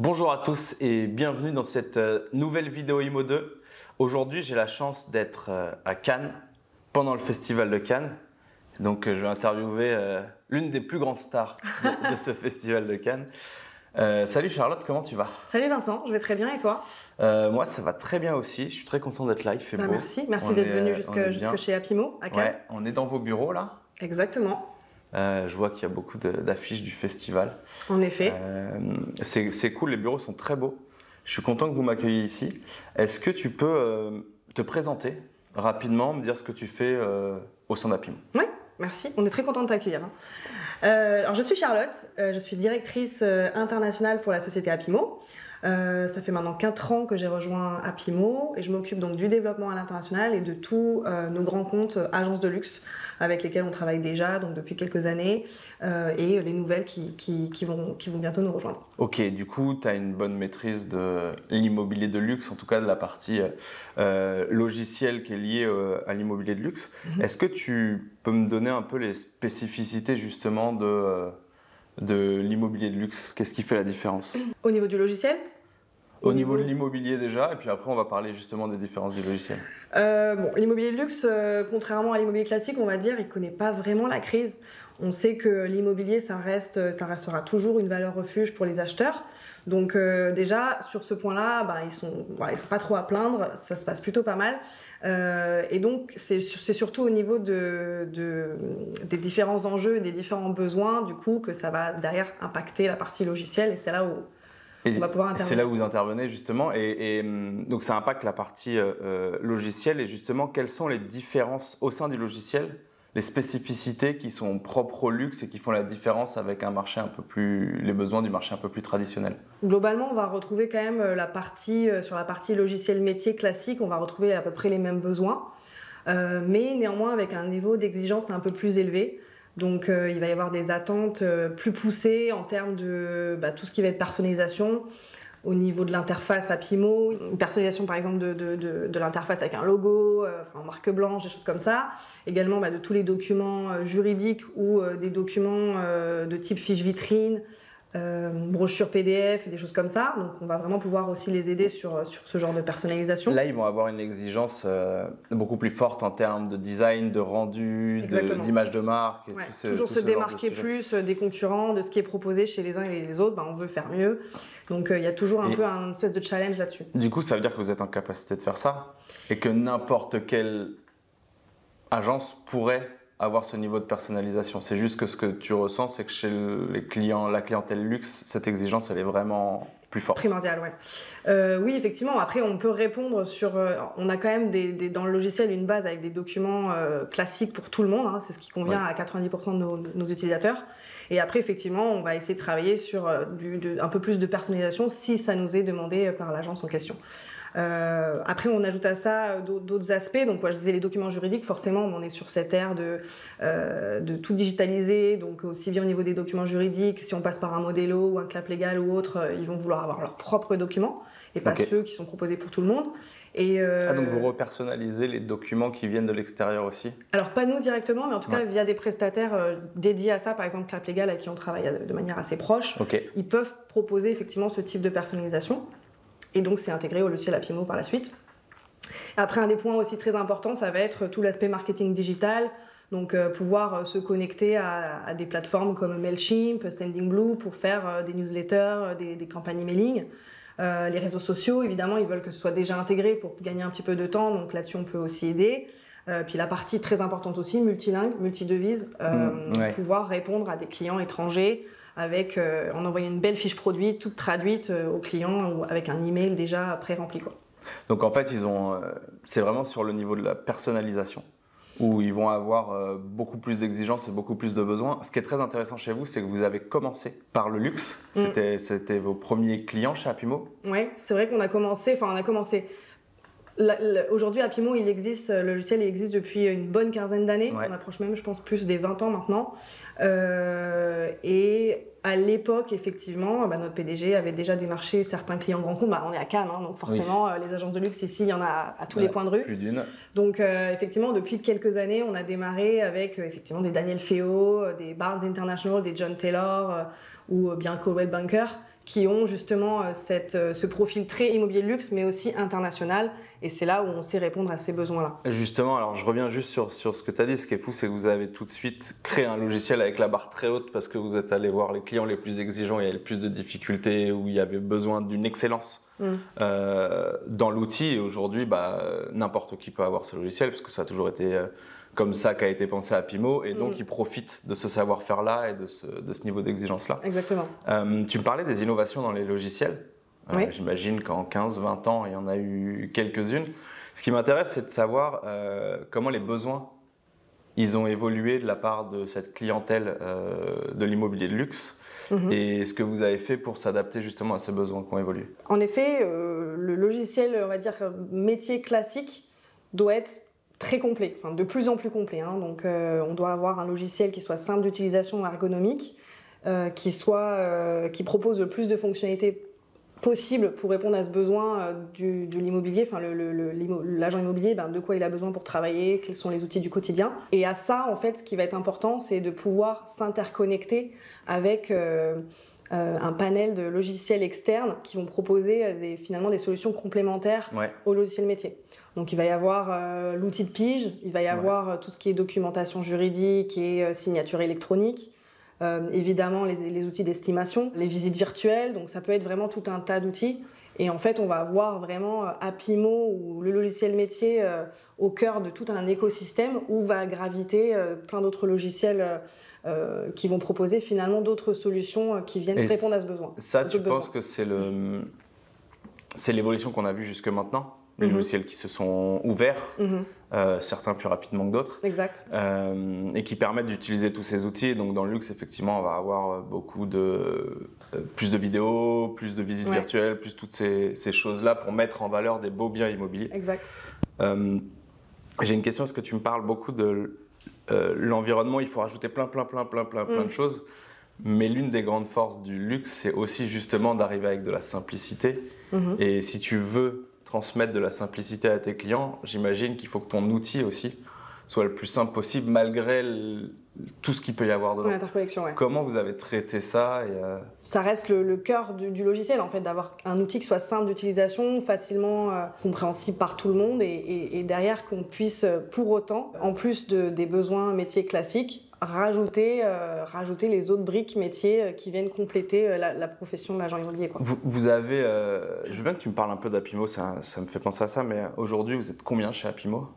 Bonjour à tous et bienvenue dans cette euh, nouvelle vidéo IMO 2. Aujourd'hui, j'ai la chance d'être euh, à Cannes pendant le festival de Cannes. Donc, euh, je vais interviewer l'une des plus grandes stars de, ce festival de Cannes. salut Charlotte, comment tu vas? Salut Vincent, je vais très bien et toi? Moi, ça va très bien aussi. Je suis très content d'être là. Il fait bah, beau. Merci, merci d'être venu jusque, chez Apimo à Cannes. Ouais, on est dans vos bureaux là. Exactement. Euh, je vois qu'il y a beaucoup d'affiches du festival. En effet. Euh, c'est cool, les bureaux sont très beaux. Je suis content que vous m'accueilliez ici. Est-ce que tu peux euh, te présenter rapidement, me dire ce que tu fais au sein d'Apimo Oui, merci. On est très content de t'accueillir. Hein. alors, je suis Charlotte, je suis directrice internationale pour la société Apimo. Ça fait maintenant 4 ans que j'ai rejoint Apimo et je m'occupe donc du développement à l'international et de tous nos grands comptes agences de luxe avec lesquels on travaille déjà, donc depuis quelques années, euh, et les nouvelles qui, qui, vont, qui vont bientôt nous rejoindre. Ok, du coup, tu as une bonne maîtrise de l'immobilier de luxe, en tout cas de la partie euh, logicielle qui est liée euh, à l'immobilier de luxe. Mhm. Est-ce que tu peux me donner un peu les spécificités justement de, de l'immobilier de luxe Qu'est-ce qui fait la différence? Au niveau du logiciel? Au niveau de l'immobilier déjà, et puis après on va parler justement des différences du logiciel. Euh, bon, l'immobilier de luxe, euh, contrairement à l'immobilier classique, on va dire, il ne connaît pas vraiment la crise. On sait que l'immobilier, ça, reste, ça restera toujours une valeur refuge pour les acheteurs. Donc euh, déjà, sur ce point-là, bah, ils ne sont, pas trop à plaindre, ça se passe plutôt pas mal. et donc, c'est surtout au niveau de, de, des différents enjeux et des différents besoins, du coup, que ça va derrière impacter la partie logicielle. Et c'est là où c'est là où vous intervenez justement. Et, hum, donc ça impacte la partie euh, euh, logicielle. Et justement, quelles sont les différences au sein du logiciel les spécificités qui sont propres au luxe et qui font la différence avec un marché un peu plus les besoins du marché un peu plus traditionnel? Globalement, on va retrouver quand même euh, la partie sur la partie logiciel métier classique, on va retrouver à peu près les mêmes besoins, mais néanmoins avec un niveau d'exigence un peu plus élevé. Donc euh, il va y avoir des attentes euh, plus poussées en termes de bah, tout ce qui va être personnalisation au niveau de l'interface Apimo, une personnalisation par exemple de, l'interface avec un logo, euh, marque blanche, des choses comme ça. Également bah, de tous les documents juridiques ou des documents de type fiche vitrine, euh, brochure PDF, des choses comme ça. Donc on va vraiment pouvoir aussi les aider sur, sur ce genre de personnalisation. Là, ils vont avoir une exigence euh, beaucoup plus forte en termes de design, de rendu, d'image de, marque. toujours se démarquer plus euh, des concurrents, de ce qui est proposé chez les uns et les autres. Ben, on veut faire mieux. Donc il y a toujours un peu un espèce de challenge là-dessus. Du coup, ça veut dire que vous êtes en capacité de faire ça et que n'importe quelle agence pourrait avoir ce niveau de personnalisation. C'est juste que ce que tu ressens, c'est que chez les clients, la clientèle luxe, cette exigence, elle est vraiment plus forte. Primordiale, ouais. Euh, oui, effectivement. Après, on peut répondre sur. Euh, on a quand même des, dans le logiciel une base avec des documents euh, classiques pour tout le monde. Hein. c'est ce qui convient à 90% de nos, utilisateurs. Et après, effectivement, on va essayer de travailler sur du, un peu plus de personnalisation si ça nous est demandé par l'agence en question. Euh, après, on ajoute à ça euh, d'autres aspects. Donc, moi, je disais les documents juridiques, forcément, on est sur cette ère de, euh, de tout digitaliser. Donc, aussi bien au niveau des documents juridiques, si on passe par un modélo ou un clap légal ou autre, ils vont vouloir avoir leurs propres documents et pas ceux qui sont proposés pour tout le monde. Et ah, donc vous repersonnalisez les documents qui viennent de l'extérieur aussi? Alors pas nous directement, mais en tout cas via des prestataires dédiés à ça, par exemple Clap Légal, avec qui on travaille de manière assez proche, ils peuvent proposer effectivement ce type de personnalisation. Et donc, c'est intégré au logiciel Apimo par la suite. Après, un des points aussi très importants, ça va être tout l'aspect marketing digital. Donc, euh, pouvoir euh, se connecter à, des plateformes comme Mailchimp, Sendingblue pour faire euh, des newsletters, des, campagnes emailing. les réseaux sociaux, évidemment, ils veulent que ce soit déjà intégré pour gagner un petit peu de temps. Donc, là-dessus, on peut aussi aider. Puis la partie très importante aussi, multilingue, multidevise, mmh, pouvoir répondre à des clients étrangers avec, euh, en envoyant une belle fiche produit toute traduite euh, au client ou avec un email déjà pré-rempli. Donc en fait, ils ont, euh, c'est vraiment sur le niveau de la personnalisation où ils vont avoir beaucoup plus d'exigences et beaucoup plus de besoins. Ce qui est très intéressant chez vous, c'est que vous avez commencé par le luxe. Mm. C'était, c'était vos premiers clients chez Apimo Oui, c'est vrai qu'on a commencé, enfin on a commencé. Aujourd'hui, Apimo, il existe, le logiciel, il existe depuis une bonne quinzaine d'années. On approche même, je pense, plus des 20 ans maintenant. et à l'époque, effectivement, bah, notre PDG avait déjà démarché certains clients grands comptes. Bah, on est à Cannes, hein, donc forcément, euh, les agences de luxe ici, il y en a à tous les coins de rue. Plus d'une. Donc, euh, effectivement, depuis quelques années, on a démarré avec euh, effectivement des Daniel Feo, des Barnes International, des John Taylor ou bien Coldwell Banker qui ont justement euh, cette, euh, ce profil très immobilier de luxe, mais aussi international. Et c'est là où on sait répondre à ces besoins-là. Justement, alors je reviens juste sur, sur ce que tu as dit. Ce qui est fou, c'est que vous avez tout de suite créé un logiciel avec la barre très haute parce que vous êtes allé voir les clients les plus exigeants, il y avait le plus de difficultés, où il y avait besoin d'une excellence mm. euh, dans l'outil. Et aujourd'hui, bah, n'importe qui peut avoir ce logiciel parce que ça a toujours été comme ça qu'a été pensé à Pimo, et donc mm. il profite de ce savoir-faire-là et de ce, de ce niveau d'exigence-là. Exactement. Euh, tu me parlais des innovations dans les logiciels. Euh, j'imagine qu'en 15-20 ans, il y en a eu quelques-unes. Ce qui m'intéresse, c'est de savoir euh, comment les besoins ils ont évolué de la part de cette clientèle de l'immobilier de luxe. Mm-hmm. Et ce que vous avez fait pour s'adapter justement à ces besoins qui ont évolué En effet, le logiciel, on va dire, métier classique doit être très complet, enfin de plus en plus complet. Hein. Donc euh, on doit avoir un logiciel qui soit simple d'utilisation, ergonomique, euh, qui, soit, euh, qui propose le plus de fonctionnalités possibles pour répondre à ce besoin du, de l'immobilier, enfin l'agent immobilier, ben, de quoi il a besoin pour travailler, quels sont les outils du quotidien. Et à ça, en fait, ce qui va être important, c'est de pouvoir s'interconnecter avec un panel de logiciels externes qui vont proposer des, finalement des solutions complémentaires au logiciel métier. Donc il va y avoir euh, l'outil de pige, il va y avoir euh, tout ce qui est documentation juridique et euh, signature électronique. évidemment les, outils d'estimation, les visites virtuelles, donc ça peut être vraiment tout un tas d'outils. Et en fait, on va avoir vraiment Apimo ou le logiciel métier au cœur de tout un écosystème où va graviter plein d'autres logiciels qui vont proposer finalement d'autres solutions qui viennent répondre à ce besoin. Ça, tu penses que c'est le, c'est l'évolution qu'on a vue jusque maintenant? Les mhm. logiciels qui se sont ouverts, mhm. euh, certains plus rapidement que d'autres. Exact. Euh, et qui permettent d'utiliser tous ces outils. Donc dans le luxe, effectivement, on va avoir beaucoup de euh, plus de vidéos, plus de visites virtuelles, plus toutes ces, choses-là pour mettre en valeur des beaux biens immobiliers. Exact. J'ai une question, est-ce que tu me parles beaucoup de l'environnement Il faut rajouter plein, plein, plein, plein, plein, plein de mm. choses. Mais l'une des grandes forces du luxe, c'est aussi justement d'arriver avec de la simplicité. Mm-hmm. Et si tu veux transmettre de la simplicité à tes clients, j'imagine qu'il faut que ton outil aussi soit le plus simple possible malgré tout ce qu'il peut y avoir dedans. L'interconnexion, ouais. Comment vous avez traité ça et euh, Ça reste le, cœur du, logiciel, en fait, d'avoir un outil qui soit simple d'utilisation, facilement euh, compréhensible par tout le monde et, derrière qu'on puisse, pour autant, en plus de, des besoins métiers classiques, rajouter, euh, rajouter les autres briques métiers euh, qui viennent compléter euh, la, profession de l'agent immobilier. Vous, avez, je veux bien que tu me parles un peu d'Apimo, ça, ça, me fait penser à ça, mais aujourd'hui, vous êtes combien chez Apimo?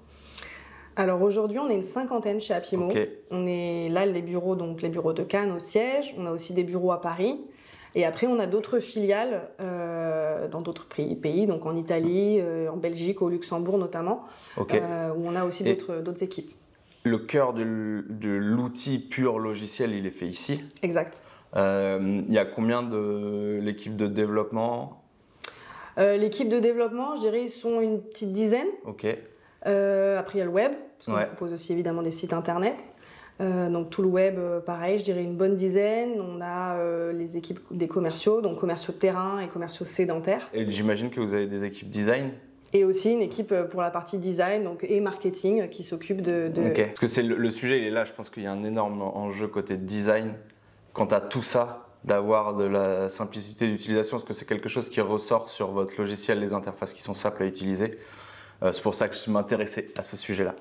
Alors aujourd'hui, on est une cinquantaine chez Apimo. On est là les bureaux, donc les bureaux de Cannes au siège. On a aussi des bureaux à Paris. Et après, on a d'autres filiales dans d'autres pays, donc en Italie, en Belgique, au Luxembourg notamment, où on a aussi d'autres équipes le cœur de l'outil pur logiciel, il est fait ici. Exact. Euh, il y a combien de l'équipe de développement? Euh, L'équipe de développement, je dirais, ils sont une petite dizaine. Ok. Euh, après, il y a le web, parce qu'on propose aussi évidemment des sites internet. donc tout le web, pareil, je dirais une bonne dizaine. On a les équipes des commerciaux, donc commerciaux de terrain et commerciaux sédentaires. Et j'imagine que vous avez des équipes design et aussi une équipe euh, pour la partie design donc, et marketing qui s'occupe de, de... Parce que c'est le, sujet, il est là. Je pense qu'il y a un énorme enjeu côté design. Quant à tout ça, d'avoir de la simplicité d'utilisation, parce que c'est quelque chose qui ressort sur votre logiciel, les interfaces qui sont simples à utiliser? Euh, c'est pour ça que je m'intéressais à ce sujet-là.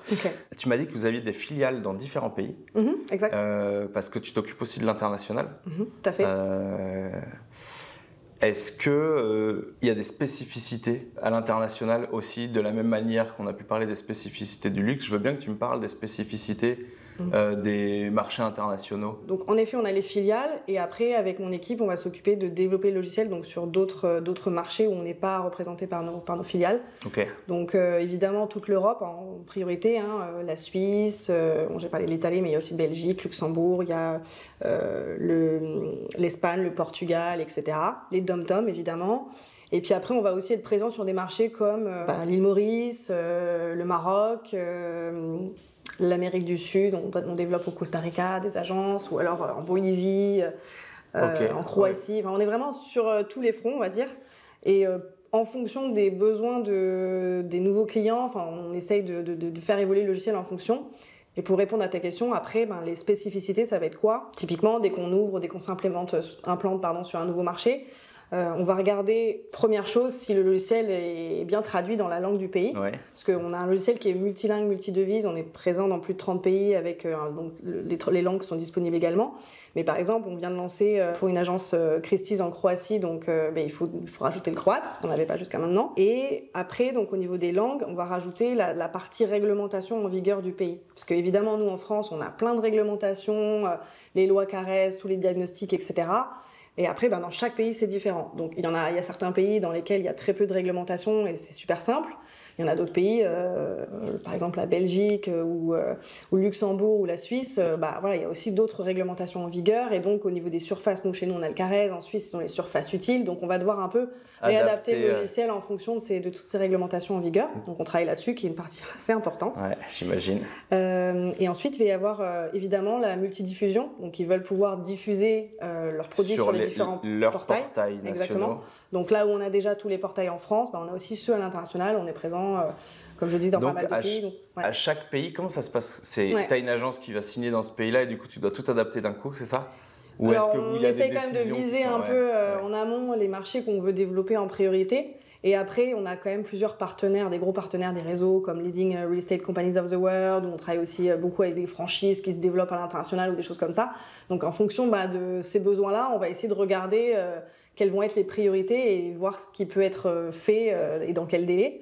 Tu m'as dit que vous aviez des filiales dans différents pays. Mm-hmm, exact. Euh, parce que tu t'occupes aussi de l'international. Mm-hmm, tout à fait. Est-ce qu'il euh, y a des spécificités à l'international aussi, de la même manière qu'on a pu parler des spécificités du luxe? Je veux bien que tu me parles des spécificités. Euh, des marchés internationaux Donc en effet, on a les filiales et après, avec mon équipe, on va s'occuper de développer le logiciel donc, sur d'autres, euh, d'autres marchés où on n'est pas représenté par nos, par nos filiales. Donc euh, évidemment, toute l'Europe en priorité, hein, la Suisse, bon, j'ai parlé de l'Italie, mais il y a aussi Belgique, Luxembourg, il y a l'Espagne, le, Portugal, etc. Les dom-tom, évidemment. Et puis après, on va aussi être présent sur des marchés comme bah, l'île Maurice, le Maroc, l'Amérique du Sud, on, développe au Costa Rica des agences, ou alors euh, en Bolivie, euh, en Croatie. on est vraiment sur euh, tous les fronts, on va dire. Et en fonction des besoins de, des nouveaux clients, enfin, on essaye de, de, faire évoluer le logiciel en fonction. Et pour répondre à ta question, après, ben, les spécificités, ça va être quoi? Typiquement, dès qu'on ouvre, dès qu'on s'implémente, implante pardon, sur un nouveau marché, on va regarder, première chose, si le logiciel est bien traduit dans la langue du pays. Parce qu'on a un logiciel qui est multilingue, multidevise, on est présent dans plus de 30 pays avec donc, les, les, langues sont disponibles également. Mais par exemple, on vient de lancer pour une agence Christie's en Croatie, donc ben, il, faut, rajouter le croate, parce qu'on n'avait pas jusqu'à maintenant. Et après, donc au niveau des langues, on va rajouter la, la partie réglementation en vigueur du pays. Parce qu'évidemment, nous en France, on a plein de réglementations, les lois Carès, tous les diagnostics, etc. Et après, ben, dans chaque pays, c'est différent. Donc, il y, en a, il y a certains pays dans lesquels il y a très peu de réglementation et c'est super simple. Il y en a d'autres pays, euh, par exemple la Belgique euh, ou, euh, ou, Luxembourg ou la Suisse, bah, voilà, il y a aussi d'autres réglementations en vigueur. Et donc, au niveau des surfaces, nous, chez nous, on a le Carrez, en Suisse, ce sont les surfaces utiles. Donc, on va devoir un peu réadapter le logiciel en fonction de, ces, de, toutes ces réglementations en vigueur. Donc, on travaille là-dessus, qui est une partie assez importante. Ouais, j'imagine. et ensuite, il va y avoir évidemment la multidiffusion. Donc, ils veulent pouvoir diffuser leurs produits sur, les, différents portails. portails Exactement. Donc, là où on a déjà tous les portails en France, bah, on a aussi ceux à l'international. On est présent euh, comme je dis, dans pas mal de pays. À chaque pays, comment ça se passe? C'est tu as une agence qui va signer dans ce pays-là et du coup tu dois tout adapter d'un coup, c'est ça? Ou est-ce que vous, on essaie quand même de viser un peu euh, en amont les marchés qu'on veut développer en priorité. Et après, on a quand même plusieurs partenaires, des gros partenaires des réseaux comme Leading Real Estate Companies of the World, où on travaille aussi euh, beaucoup avec des franchises qui se développent à l'international ou des choses comme ça. Donc en fonction bah, de ces besoins-là, on va essayer de regarder quelles vont être les priorités et voir ce qui peut être fait et dans quel délai.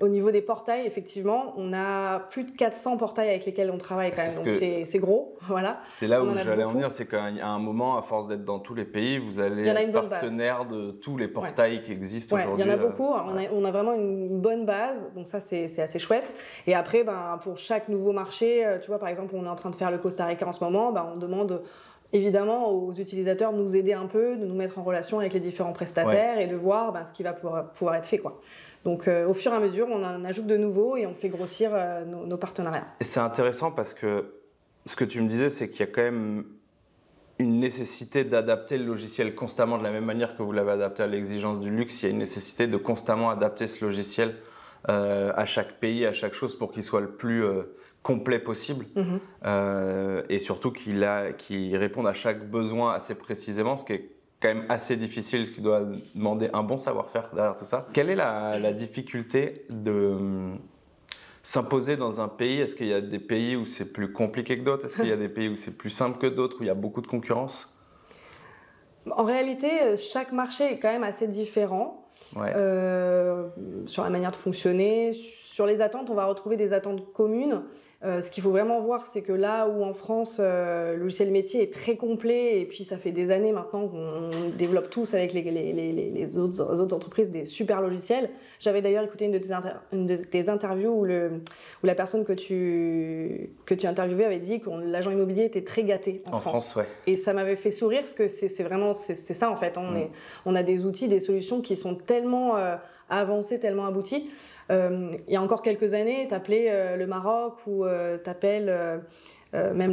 Au niveau des portails, effectivement, on a plus de 400 portails avec lesquels on travaille quand même, donc c'est gros. Voilà. C'est là où j'allais en venir, c'est qu'à un moment, à force d'être dans tous les pays, vous allez être partenaire de tous les portails qui existent aujourd'hui. Il y en a euh, beaucoup, on, a, on, a, vraiment une bonne base, donc ça c'est assez chouette. Et après, ben, pour chaque nouveau marché, euh, tu vois, par exemple, on est en train de faire le Costa Rica en ce moment, ben, on demande évidemment aux utilisateurs de nous aider un peu, de nous mettre en relation avec les différents prestataires et de voir ben, ce qui va pouvoir, pouvoir être fait. Quoi. Donc euh, au fur et à mesure, on en ajoute de nouveaux et on fait grossir euh, nos, partenariats. Et c'est intéressant parce que ce que tu me disais, c'est qu'il y a quand même une nécessité d'adapter le logiciel constamment de la même manière que vous l'avez adapté à l'exigence du luxe. Il y a une nécessité de constamment adapter ce logiciel euh, à chaque pays, à chaque chose pour qu'il soit le plus complet possible mm-hmm. et surtout qu'il réponde à chaque besoin assez précisément, ce qui est quand même assez difficile, ce qui doit demander un bon savoir-faire derrière tout ça. Quelle est la, difficulté de hum, s'imposer dans un pays? Est-ce qu'il y a des pays où c'est plus compliqué que d'autres? Est-ce qu'il y a des pays où c'est plus simple que d'autres, où il y a beaucoup de concurrence? En réalité, euh, chaque marché est quand même assez différent euh, sur la manière de fonctionner. Sur les attentes, on va retrouver des attentes communes. Euh, ce qu'il faut vraiment voir, c'est que là où en France, euh, le logiciel métier est très complet, et puis ça fait des années maintenant qu'on développe tous avec les, les, les, les autres, autres, entreprises des super logiciels. J'avais d'ailleurs écouté une de, tes une de tes interviews où, le, où la personne que tu, que tu interviewais avait dit que l'agent immobilier était très gâté en, France. ouais. Et ça m'avait fait sourire parce que c'est vraiment c'est ça en fait. On, mm. est, on a des outils, des solutions qui sont tellement euh, avancées, tellement abouties. Euh, il y a encore quelques années, t'appelais euh, le Maroc ou euh, t'appelles même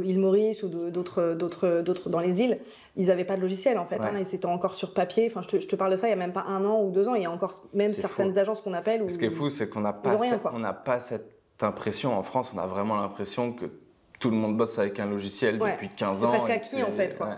l'île Maurice ou d'autres d'autres dans les îles, ils n'avaient pas de logiciel en fait. Hein, ils étaient encore sur papier. Enfin, je te, parle de ça il y a même pas un an ou deux ans. Il y a encore même certaines agences qu'on appelle. Où, Ce qui est fou, c'est qu'on n'a pas, on pas cette impression en France. On a vraiment l'impression que tout le monde bosse avec un logiciel depuis 15 ans. C'est presque acquis en fait. Quoi.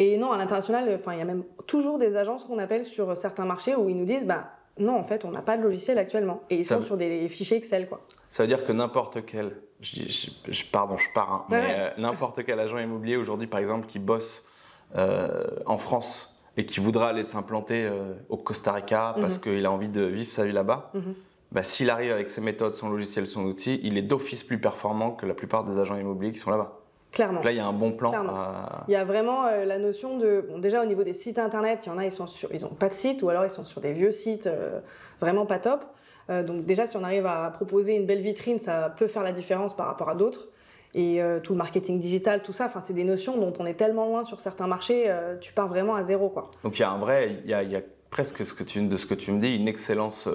Et non, à l'international, enfin, il y a même toujours des agences qu'on appelle sur certains marchés où ils nous disent, bah, non, en fait, on n'a pas de logiciel actuellement. Et ils sont sur des fichiers Excel, quoi. Ça veut dire que n'importe quel, je, pardon, je pars, hein, mais euh, n'importe quel agent immobilier aujourd'hui, par exemple, qui bosse euh, en France et qui voudra aller s'implanter euh, au Costa Rica parce mhm. qu'il a envie de vivre sa vie là-bas, mhm. bah, s'il arrive avec ses méthodes, son logiciel, son outil, il est d'office plus performant que la plupart des agents immobiliers qui sont là-bas. Clairement. là, il y a un bon plan. Il y a vraiment euh, la notion de. Bon, déjà, au niveau des sites internet, il y en a, ils sont sur, ils n'ont pas de site ou alors ils sont sur des vieux sites euh, vraiment pas top. Euh, donc, déjà, si on arrive à proposer une belle vitrine, ça peut faire la différence par rapport à d'autres. Et tout le marketing digital, tout ça, c'est des notions dont on est tellement loin sur certains marchés, tu pars vraiment à zéro. Quoi. Donc, il y a un vrai. Il y a, y a presque ce que tu, de ce que tu me dis, une excellence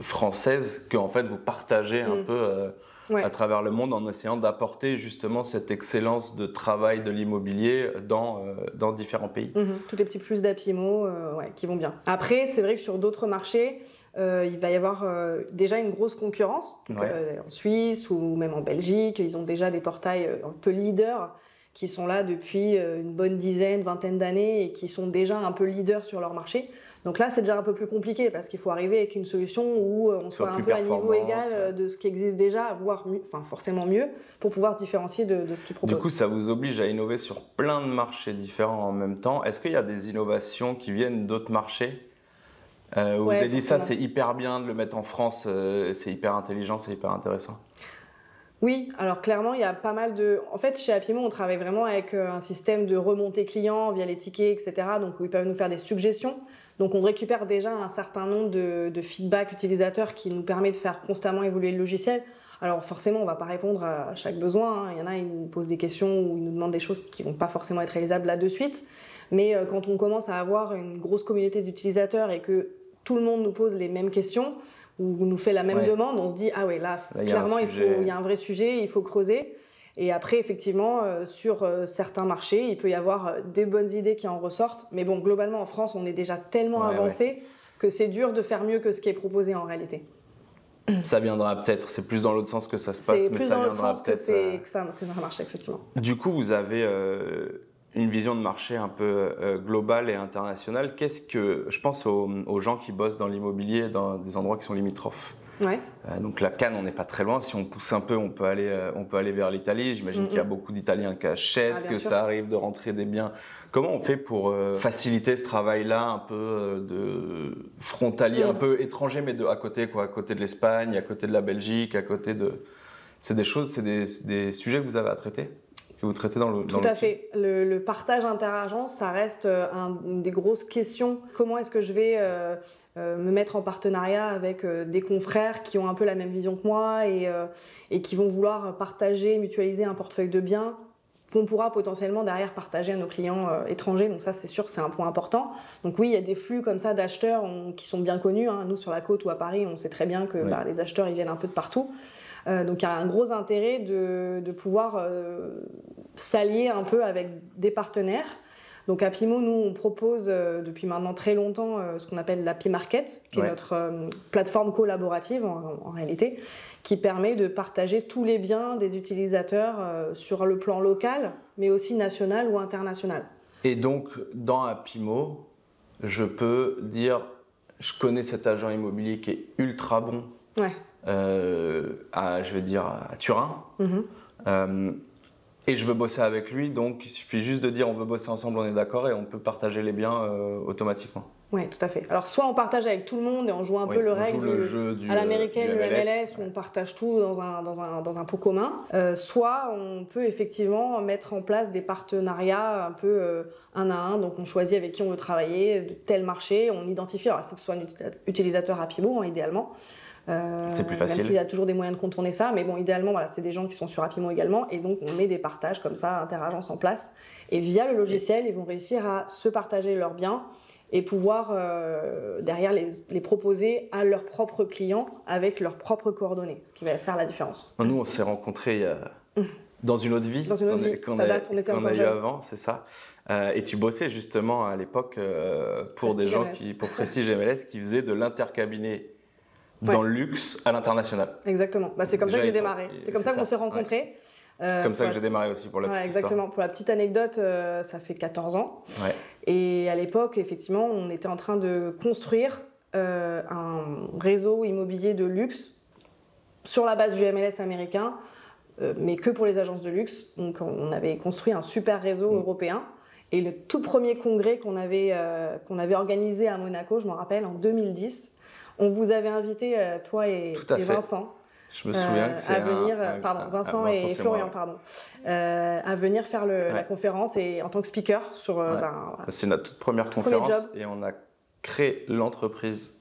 française que en fait vous partagez un mm. peu à travers le monde en essayant d'apporter justement cette excellence de travail de l'immobilier dans, euh, dans différents pays. Mhm. tous les petits plus d'Apimo euh, qui vont bien. Après, c'est vrai que sur d'autres marchés, euh, il va y avoir déjà une grosse concurrence. en Suisse ou même en Belgique, ils ont déjà des portails un peu leaders qui sont là depuis euh, une bonne dizaine, vingtaine d'années et qui sont déjà un peu leaders sur leur marché. Donc là, c'est déjà un peu plus compliqué parce qu'il faut arriver avec une solution où euh, on soit, un peu à niveau égal euh, de ce qui existe déjà, voire enfin forcément mieux, pour pouvoir se différencier de, ce qui propose. Du coup, ça vous oblige à innover sur plein de marchés différents en même temps. Est-ce qu'il y a des innovations qui viennent d'autres marchés? Vous avez dit ça, c'est hyper bien de le mettre en France, c'est hyper intelligent, c'est hyper intéressant. Oui, alors clairement, il y a pas mal de. En fait, chez Apimo, on travaille vraiment avec euh, un système de remontée client via les tickets, etc. Donc, ils peuvent nous faire des suggestions. Donc, on récupère déjà un certain nombre de, de feedback utilisateurs qui nous permet de faire constamment évoluer le logiciel. Alors, forcément, on ne va pas répondre à chaque besoin. Hein. Il y en a, ils nous posent des questions ou ils nous demandent des choses qui ne vont pas forcément être réalisables là de suite. Mais euh, quand on commence à avoir une grosse communauté d'utilisateurs et que tout le monde nous pose les mêmes questions, ou nous fait la même demande, on se dit ah ouais là, clairement il, faut, il y a un vrai sujet, il faut creuser. Et après, effectivement, euh, sur euh, certains marchés, il peut y avoir euh, des bonnes idées qui en ressortent. Mais bon, globalement, en France, on est déjà tellement avancé que c'est dur de faire mieux que ce qui est proposé en réalité. Ça viendra peut-être, c'est plus dans l'autre sens que ça se passe, mais ça viendra peut-être. Que, que, ça, que ça marche, effectivement. Du coup, vous avez une vision de marché un peu euh, globale et internationale. Qu'est-ce que je pense aux, gens qui bossent dans l'immobilier dans des endroits qui sont limitrophes ouais. Euh, donc la Cannes, on n'est pas très loin. Si on pousse un peu, on peut aller, euh, on peut aller vers l'Italie. J'imagine qu'il y a beaucoup d'Italiens qui achètent, ah, que ça arrive de rentrer des biens. Comment on fait pour faciliter ce travail-là, un peu de frontalier, un peu étranger, mais de à côté, quoi, à côté de l'Espagne, à côté de la Belgique, à côté de. C'est des choses, c'est des, des sujets que vous avez à traiter? Vous traitez dans le Tout à fait. Le, partage interagence, ça reste euh, une des grosses questions. Comment est-ce que je vais euh, euh, me mettre en partenariat avec des confrères qui ont un peu la même vision que moi et, et qui vont vouloir partager, mutualiser un portefeuille de biens qu'on pourra potentiellement derrière partager à nos clients étrangers. Donc ça, c'est sûr, c'est un point important. Donc oui, il y a des flux comme ça d'acheteurs qui sont bien connus. Hein. Nous, sur la côte ou à Paris, on sait très bien que bah, les acheteurs, ils viennent un peu de partout. Euh, donc il y a un gros intérêt de, pouvoir euh, s'allier un peu avec des partenaires. Donc à Pimo, nous, on propose euh, depuis maintenant très longtemps ce qu'on appelle la Market, qui est notre plateforme collaborative en, réalité, qui permet de partager tous les biens des utilisateurs sur le plan local, mais aussi national ou international. Et donc, dans Apimo, je peux dire, je connais cet agent immobilier qui est ultra bon. Ouais. Euh, à, je vais dire, à Turin. Mhm. Euh, et je veux bosser avec lui, donc il suffit juste de dire on veut bosser ensemble, on est d'accord, et on peut partager les biens euh, automatiquement. Oui, tout à fait. Alors, soit on partage avec tout le monde et on joue un peu le règle à l'américaine, le MLS, où on partage tout dans un, dans un, dans un pot commun. soit on peut effectivement mettre en place des partenariats un peu un à un. Donc, on choisit avec qui on veut travailler, de tel marché, on identifie. Alors, il faut que ce soit un utilisateur rapidement, hein, idéalement. Euh, c'est plus facile. Même s'il y a toujours des moyens de contourner ça, mais bon, idéalement, voilà, c'est des gens qui sont sur Rapimo également, et donc on met des partages comme ça, interagences en place, et via le logiciel, ils vont réussir à se partager leurs biens et pouvoir euh, derrière les, les, proposer à leurs propres clients avec leurs propres coordonnées, ce qui va faire la différence. Nous, on s'est rencontrés euh, dans une autre vie. Dans une autre vie, ça date, on était a eu avant, c'est ça. et tu bossais justement à l'époque pour des gens qui, pour Prestige MLS, qui faisaient de l'intercabinet dans le luxe à l'international. Exactement. Bah, c'est comme ça que j'ai démarré. C'est comme ça, qu'on s'est rencontrés. Euh, comme ça que j'ai démarré aussi pour la petite Exactement. Pour la petite anecdote, euh, ça fait 14 ans. Et à l'époque, effectivement, on était en train de construire euh, un réseau immobilier de luxe sur la base du MLS américain, mais que pour les agences de luxe. Donc on avait construit un super réseau mm. européen. Et le tout premier congrès qu'on avait, qu'on avait organisé à Monaco, je m'en rappelle, en 2010, on vous avait invité, euh, toi et, Vincent. Je me souviens que c'est à venir, pardon, Vincent, et Florian, pardon, euh, à venir faire la conférence et en tant que speaker sur. Euh, ben, c'est notre toute première conférence et on a créé l'entreprise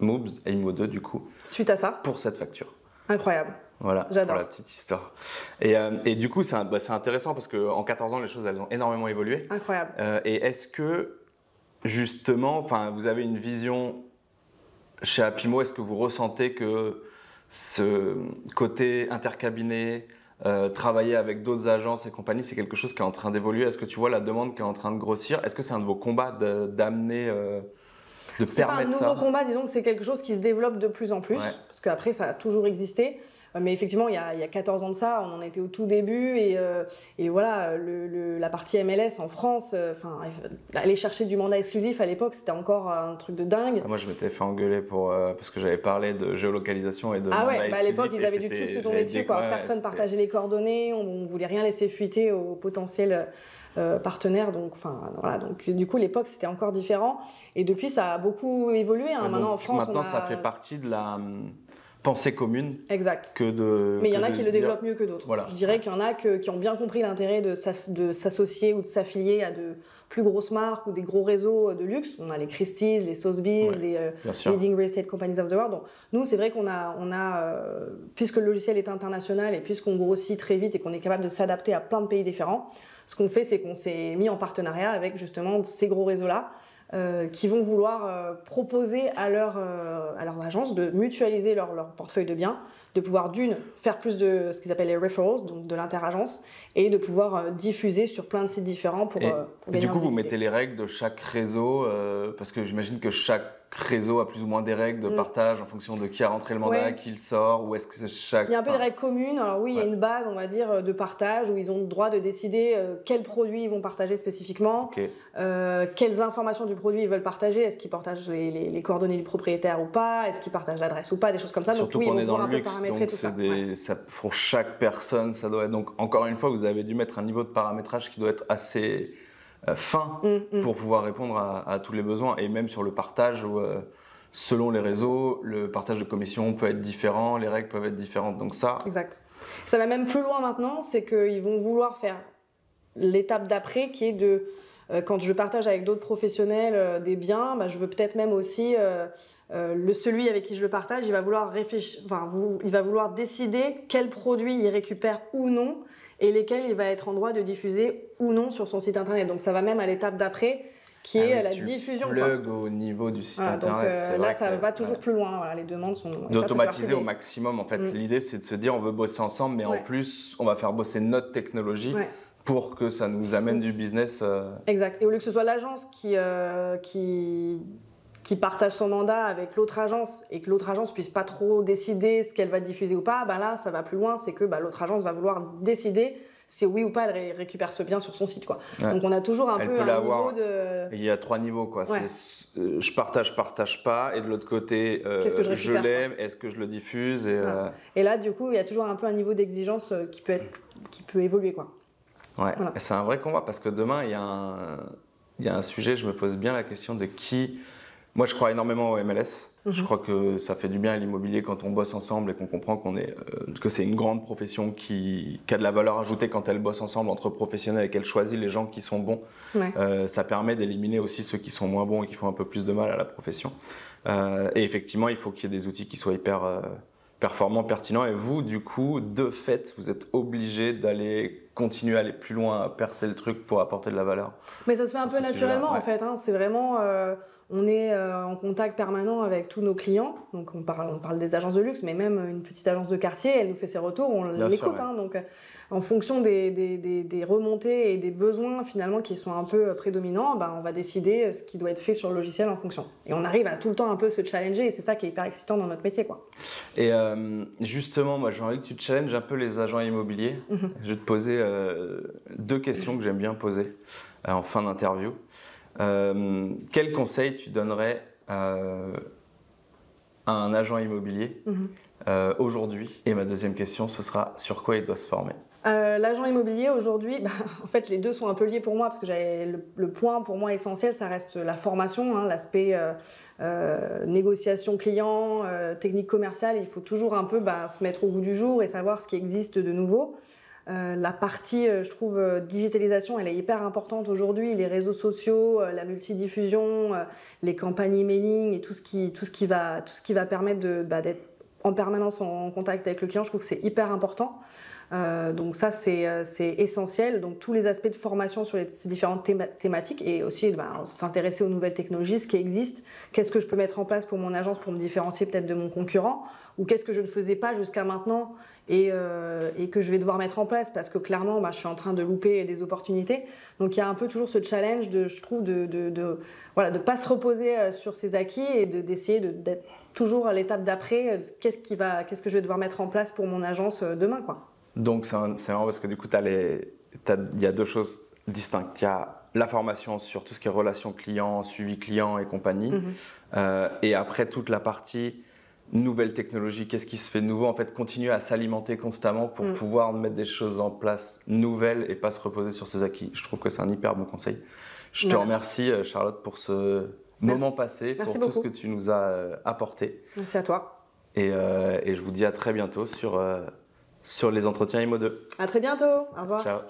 Moves et Imo 2 du coup. Suite à ça. Pour cette facture. Incroyable. Voilà, J'adore. pour la petite histoire. Et, et du coup, c'est bah, intéressant parce qu'en 14 ans, les choses, elles ont énormément évolué. Incroyable. et est-ce que, justement, vous avez une vision chez Apimo, est-ce que vous ressentez que ce côté intercabinet, euh, travailler avec d'autres agences et compagnies, c'est quelque chose qui est en train d'évoluer? Est-ce que tu vois la demande qui est en train de grossir? Est-ce que c'est un de vos combats d'amener euh, de C'est pas un nouveau combat, disons que c'est quelque chose qui se développe de plus en plus, parce qu'après ça a toujours existé. Euh, mais effectivement, il y, a, il y, a, 14 ans de ça, on en était au tout début et, euh, et voilà, le, la partie MLS en France, euh, aller chercher du mandat exclusif à l'époque, c'était encore un truc de dingue. Ah, moi, je m'étais fait engueuler pour parce que j'avais parlé de géolocalisation et de ah ouais, bah à l'époque, ils avaient dû tous se tomber dessus, quoi. Personne partageait les coordonnées, on, ne voulait rien laisser fuiter aux potentiels. Partenaires. Donc, enfin, voilà. Donc, du coup, l'époque, c'était encore différent. Et depuis, ça a beaucoup évolué. Hein. Maintenant, en France, maintenant, ça fait partie de la pensée commune. Exact. Que de, Mais il y en a qui le développent mieux que d'autres. Voilà. Je dirais qu'il y en a qui ont bien compris l'intérêt de s'associer ou de s'affilier à de plus grosses marques ou des gros réseaux de luxe. On a les Christie's, les Sotheby's, les euh, Leading Real Estate Companies of the World. Donc, nous, c'est vrai qu'on a, on a euh, puisque le logiciel est international et puisqu'on grossit très vite et qu'on est capable de s'adapter à plein de pays différents, ce qu'on fait, c'est qu'on s'est mis en partenariat avec justement ces gros réseaux-là euh, qui vont vouloir euh, proposer à leur, euh, à leur agence de mutualiser leur, leur, portefeuille de biens, de pouvoir d'une faire plus de ce qu'ils appellent les referrals, donc de l'interagence, et de pouvoir diffuser sur plein de sites différents pour, et, et Du coup, vous mettez les règles de chaque réseau, parce que j'imagine que chaque réseau a plus ou moins des règles de mm. partage en fonction de qui a rentré le mandat, qui le sort, ou est-ce que c'est chaque... Il y a un peu des règles communes. Alors oui, il y a une base, on va dire, euh, de partage où ils ont le droit de décider euh, quels produits ils vont partager spécifiquement, euh, quelles informations du produit ils veulent partager, est-ce qu'ils partagent les, coordonnées du propriétaire ou pas, est-ce qu'ils partagent l'adresse ou pas, des choses comme ça. Surtout qu'on est dans le luxe, donc ça. Pour chaque personne, ça doit être... Donc encore une fois, vous avez dû mettre un niveau de paramétrage qui doit être assez fin mm, mm. pour pouvoir répondre à, tous les besoins. Et même sur le partage, où, euh, selon les réseaux, le partage de commissions peut être différent, les règles peuvent être différentes. Donc ça. Exact. Ça va même plus loin maintenant, c'est qu'ils vont vouloir faire l'étape d'après qui est de euh, quand je partage avec d'autres professionnels des biens, bah, je veux peut-être même aussi le celui avec qui je le partage, il va vouloir réfléchir, enfin, il va vouloir décider quel produit il récupère ou non et lesquels il va être en droit de diffuser ou non sur son site internet. Donc ça va même à l'étape d'après qui ah est la diffusion. Plug au niveau du site internet. Donc, euh, là, ça va toujours plus loin. les demandes sont. D'automatiser au maximum. En fait, mm. l'idée, c'est de se dire on veut bosser ensemble, mais en plus, on va faire bosser notre technologie. Pour que ça nous amène du business. Euh. Exact. Et au lieu que ce soit l'agence qui, euh, qui qui partage son mandat avec l'autre agence et que l'autre agence puisse pas trop décider ce qu'elle va diffuser ou pas, bah là, ça va plus loin, c'est que bah, l'autre agence va vouloir décider si oui ou pas elle récupère ce bien sur son site. Quoi. Donc on a toujours un peu un niveau de... Il y a trois niveaux. Quoi. Euh, je partage, partage pas. Et de l'autre côté, euh, je, l'aime, est-ce que je le diffuse et, euh, et, là, du coup, il y a toujours un peu un niveau d'exigence qui, peut être, qui peut évoluer. Quoi. Ouais, c'est un vrai combat parce que demain, il y, a un, il y a un sujet, je me pose bien la question de qui moi, je crois énormément au MLS. Je mhm. crois que ça fait du bien à l'immobilier quand on bosse ensemble et qu'on comprend qu'on est, euh, que c'est une grande profession qui, a de la valeur ajoutée quand elle bosse ensemble entre professionnels et qu'elle choisit les gens qui sont bons. Euh, ça permet d'éliminer aussi ceux qui sont moins bons et qui font un peu plus de mal à la profession. Euh, et effectivement, il faut qu'il y ait des outils qui soient hyper performants, pertinents. Et vous, du coup, de fait, vous êtes obligé d'aller continuer à aller plus loin, à percer le truc pour apporter de la valeur. Mais ça se fait un peu naturellement, en fait. Hein. C'est vraiment on est euh, en contact permanent avec tous nos clients. Donc on parle, on parle des agences de luxe, mais même une petite agence de quartier, elle nous fait ses retours, on l'écoute. Hein. donc en fonction des, remontées et des besoins finalement qui sont un peu prédominants, bah, on va décider ce qui doit être fait sur le logiciel en fonction. Et on arrive à tout le temps un peu se challenger et c'est ça qui est hyper excitant dans notre métier. Quoi. Et euh, justement, moi j'ai envie que tu challenges un peu les agents immobiliers. Mhm. Je vais te poser euh, deux questions que j'aime bien poser en fin d'interview. Euh, quel conseil tu donnerais euh, à un agent immobilier mhm. euh, aujourd'hui? Et ma deuxième question, ce sera sur quoi il doit se former? L'agent immobilier aujourd'hui, bah, en fait les deux sont un peu liés pour moi parce que le, le, point pour moi essentiel, ça reste la formation, hein, l'aspect négociation client, technique commerciale. Il faut toujours un peu bah, se mettre au goût du jour et savoir ce qui existe de nouveau. Euh, la partie, euh, je trouve, euh, digitalisation, elle est hyper importante aujourd'hui. Les réseaux sociaux, la multidiffusion, les campagnes emailing et tout ce qui, tout ce qui, va, tout ce qui va permettre bah, d'être en permanence en contact avec le client, je trouve que c'est hyper important. Euh, donc ça, c'est essentiel. Donc tous les aspects de formation sur ces différentes thématiques et aussi ben, s'intéresser aux nouvelles technologies, ce qui existe, qu'est-ce que je peux mettre en place pour mon agence pour me différencier peut-être de mon concurrent, ou qu'est-ce que je ne faisais pas jusqu'à maintenant? Et, et, que je vais devoir mettre en place parce que clairement, ben, je suis en train de louper des opportunités. Donc il y a un peu toujours ce challenge, de, je trouve, de, de, de voilà, de pas se reposer sur ses acquis et d'essayer d'être toujours à l'étape d'après, qu'est-ce, qui va, qu'est-ce que je vais devoir mettre en place pour mon agence demain. Quoi. Donc c'est marrant parce que du coup, il y a deux choses distinctes. Il y a la formation sur tout ce qui est relations clients, suivi client et compagnie. Mhm. Euh, et après, toute la partie nouvelles technologies, qu'est-ce qui se fait de nouveau En fait, continuer à s'alimenter constamment pour mhm. pouvoir mettre des choses en place nouvelles et pas se reposer sur ses acquis. Je trouve que c'est un hyper bon conseil. Je te remercie, euh, Charlotte, pour ce moment passé, pour tout ce que tu nous as euh, apporté. Merci à toi. Et, et je vous dis à très bientôt sur sur les entretiens IMO2. À très bientôt. Au revoir. Ciao.